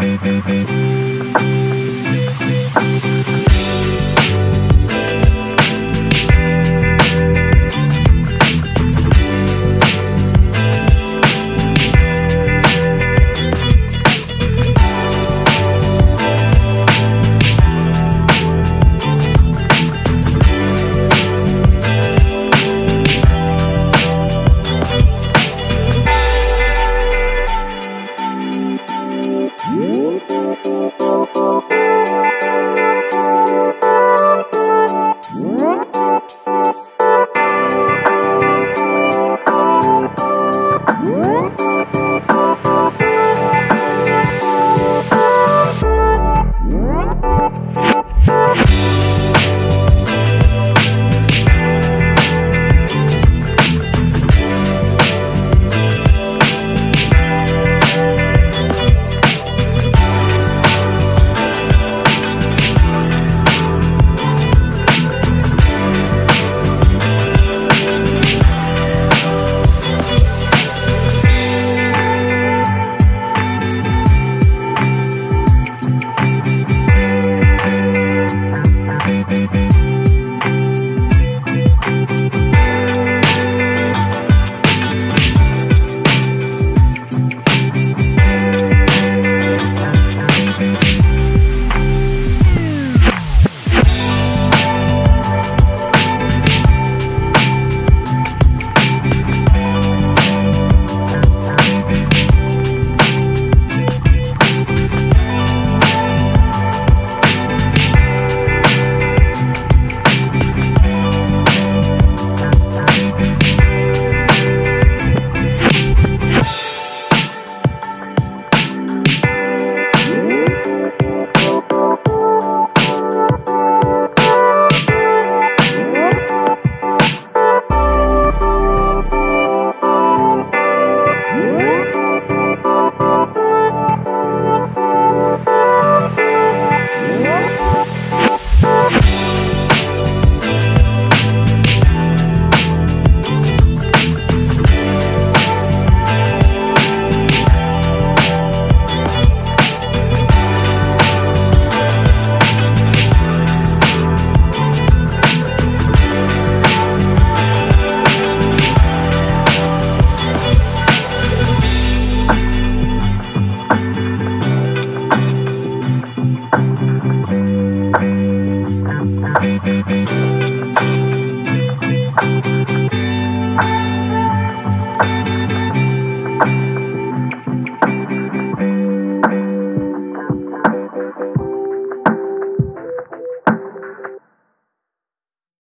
Thank What? Thank you.